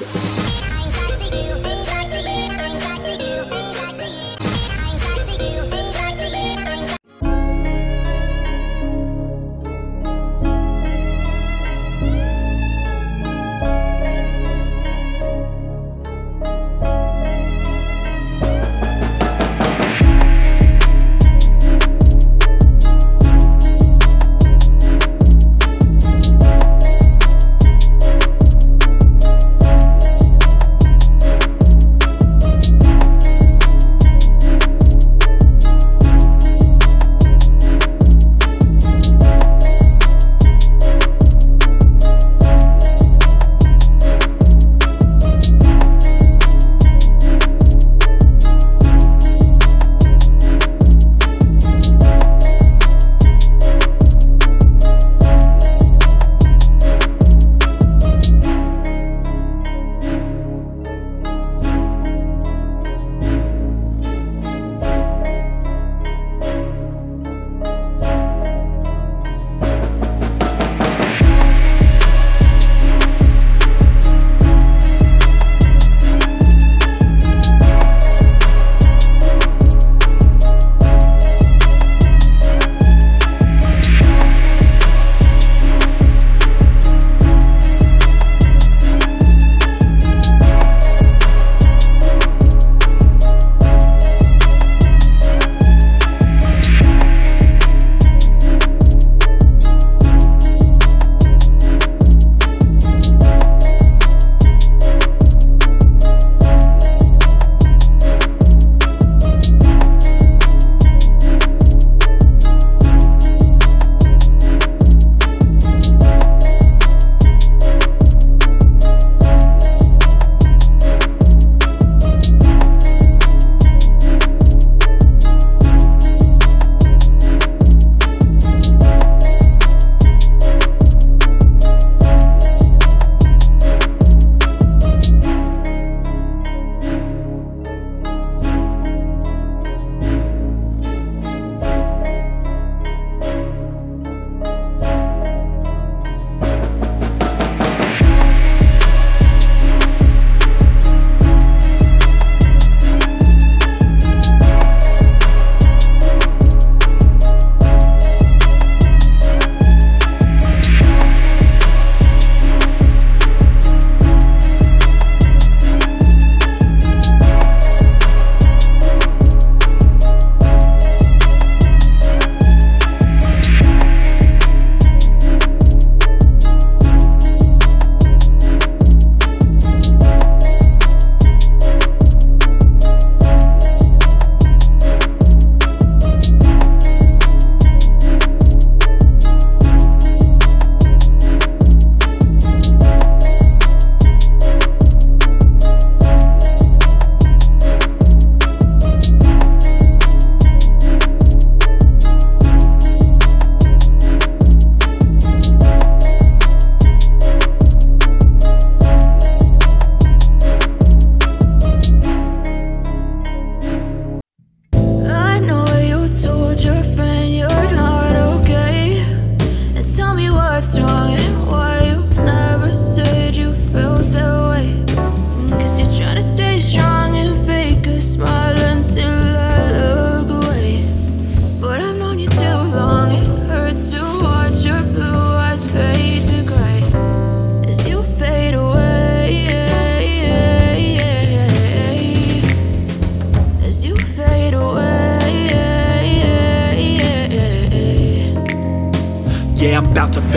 I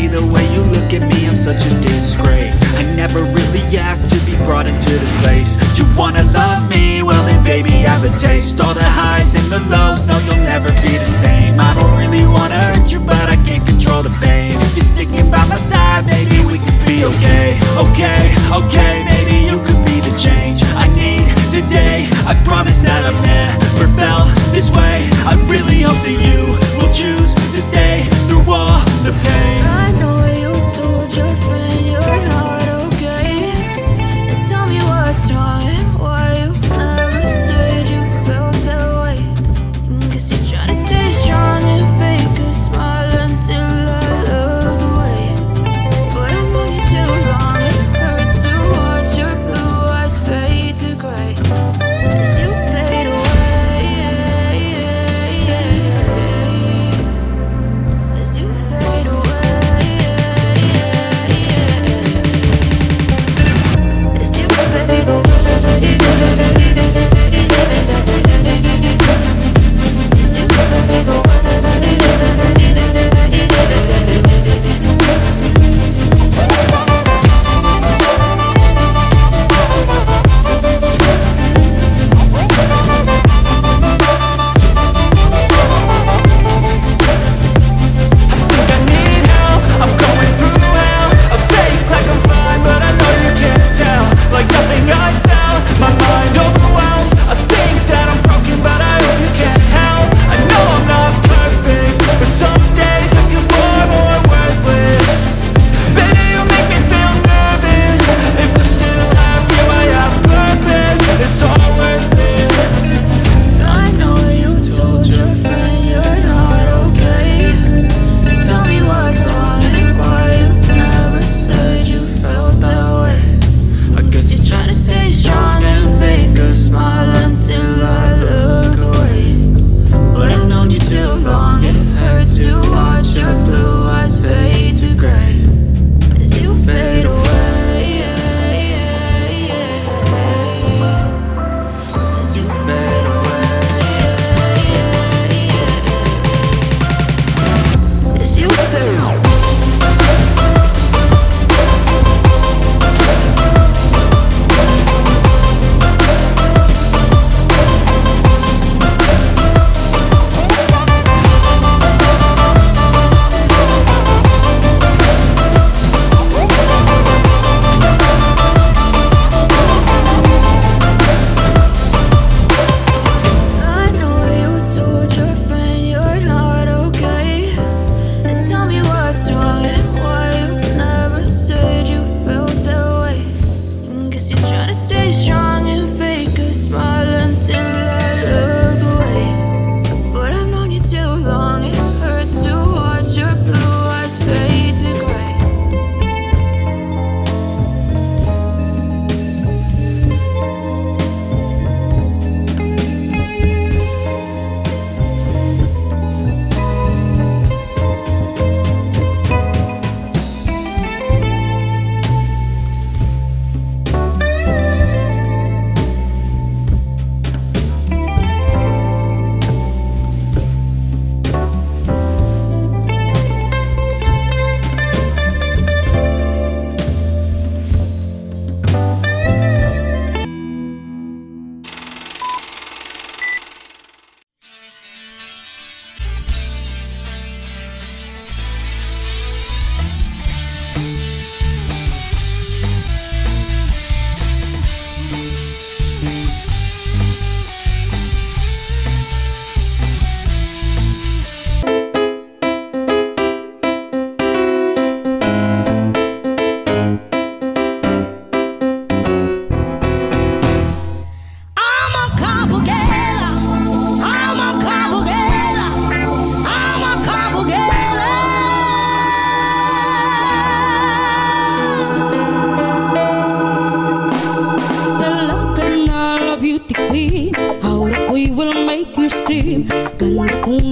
see the way you look at me, I'm such a disgrace. I never really asked to be brought into this place. You wanna love me? Well then baby I have a taste. All the highs and the lows, no you'll never be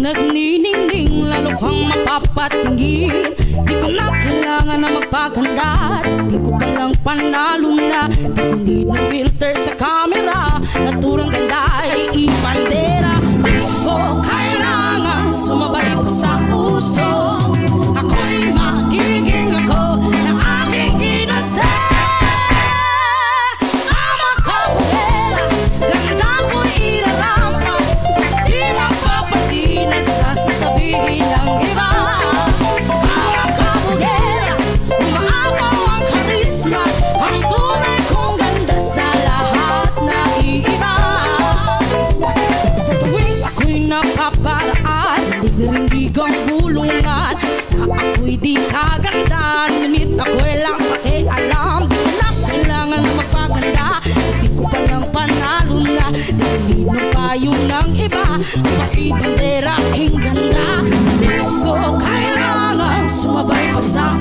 Nagniningning lalo pang mapapatingin. Di ko na kailangan na magpaganda. Di ko palang panalo na. Di ko need na filter sa kamay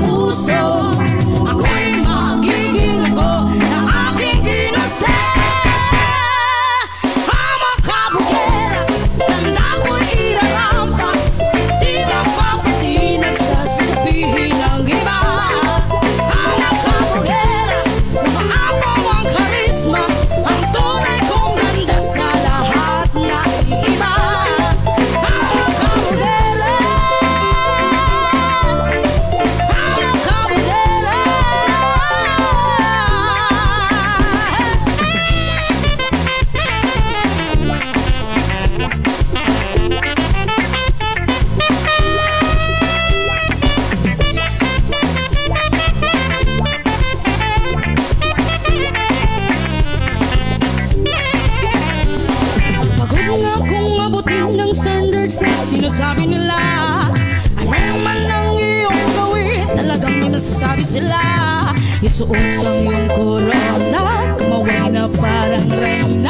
o seu sila. Isuot ang iyong korona Kumaway na parang reyna.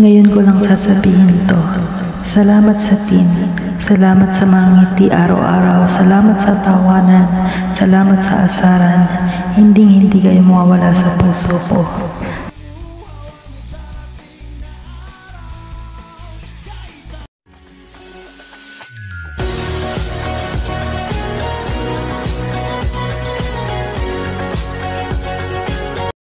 Ngayon ko lang sasabihin to. Salamat sa tin. Salamat sa mga ngiti araw-araw. Salamat sa tawanan. Salamat sa asaran. Hindi hindi kayo mawawala sa puso ko.